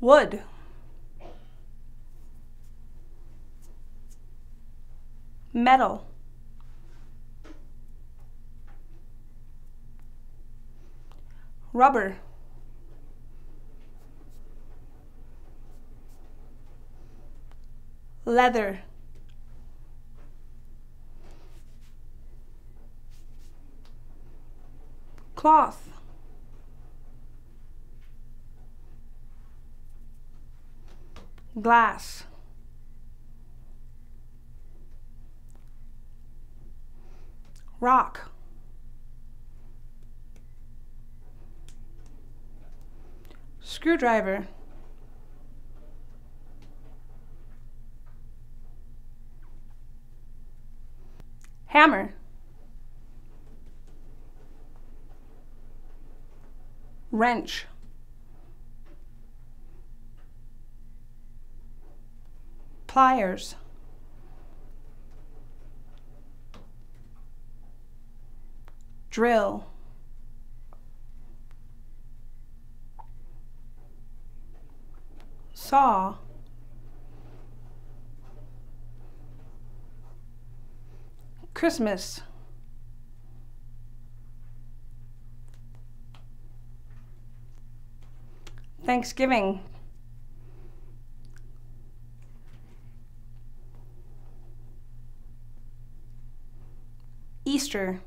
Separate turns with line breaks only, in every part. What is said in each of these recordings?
Wood. Metal. Rubber. Leather. Cloth. Glass. Rock. Screwdriver. Hammer. Wrench. Pliers. Drill. Saw. Christmas. Thanksgiving. Easter.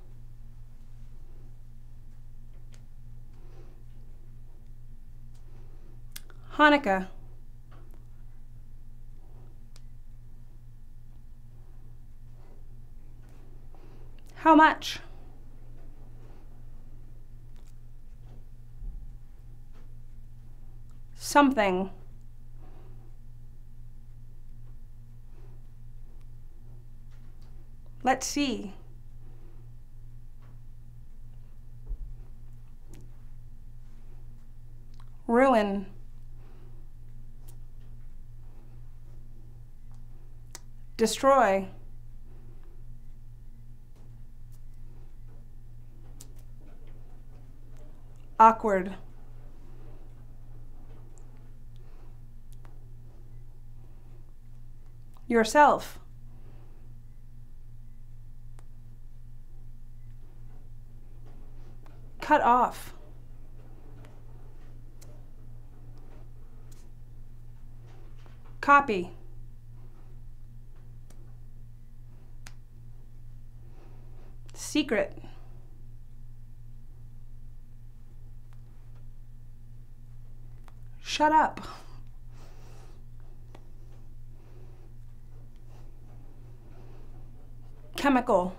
Hanukkah. How much? Something. Let's see. Ruin. Destroy. Awkward. Yourself. Cut off. Copy. Secret. Shut up. Chemical.